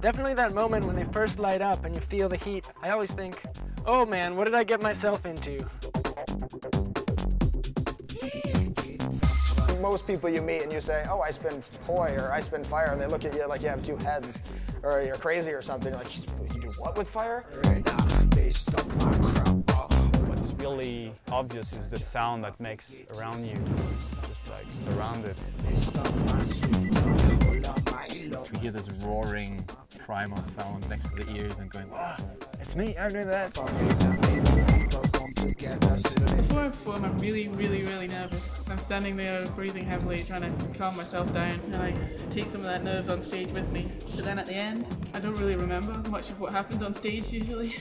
Definitely that moment when they first light up and you feel the heat. I always think, oh man, what did I get myself into? Most people you meet and you say, oh, I spin poi or I spin fire, and they look at you like you have two heads or you're crazy or something. Like, you do what with fire? What's really obvious is the sound that makes around you, just like surrounded. We hear this roaring primal sound next to the ears and going, wow, it's me, I'm doing that. Before I perform, I'm really, really, really nervous. I'm standing there breathing heavily, trying to calm myself down, and I take some of that nerves on stage with me. But then at the end, I don't really remember much of what happened on stage usually.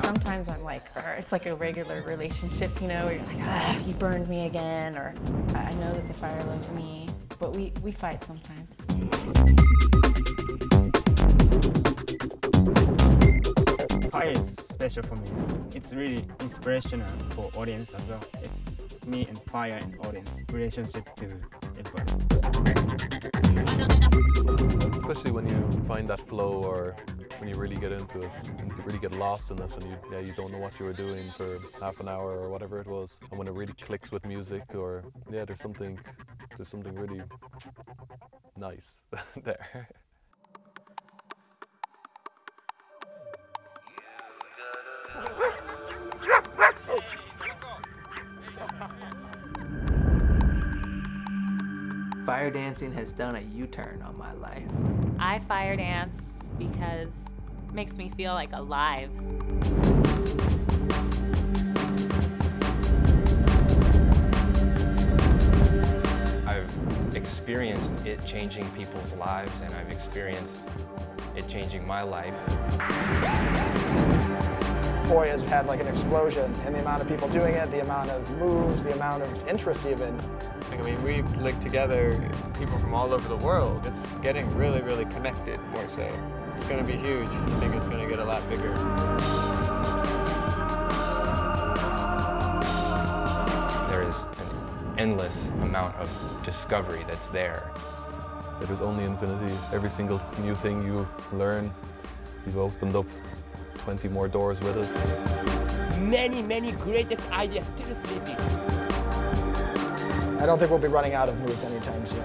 Sometimes I'm like, or it's like a regular relationship, you know, where you're like, ah, you burned me again, or I know that the fire loves me, but we, we fight sometimes. Fire is special for me. It's really inspirational for audience as well. It's me and fire and audience relationship to everybody. Especially when you find that flow or when you really get into it and you really get lost in it and you, yeah, you don't know what you were doing for half an hour or whatever it was. And when it really clicks with music or, yeah, there's something, there's something really nice there. Fire dancing has done a U-turn on my life. I fire dance because it makes me feel like alive. Experienced it changing people's lives and I've experienced it changing my life. Poi has had like an explosion in the amount of people doing it, the amount of moves, the amount of interest even. I mean, we've linked together people from all over the world. It's getting really, really connected more so. It's going to be huge. I think it's going to get a lot bigger. Endless amount of discovery that's there. Yeah, there's only infinity. Every single new thing you learn, you've opened up 20 more doors with it. Many, many greatest ideas still sleeping. I don't think we'll be running out of moves anytime soon.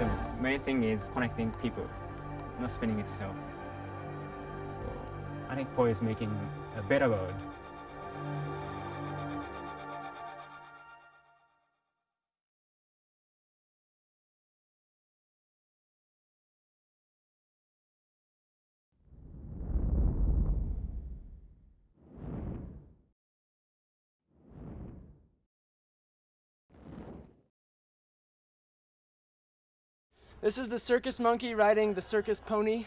The main thing is connecting people, not spinning itself. So I think Poi is making a better world. This is the circus monkey riding the circus pony.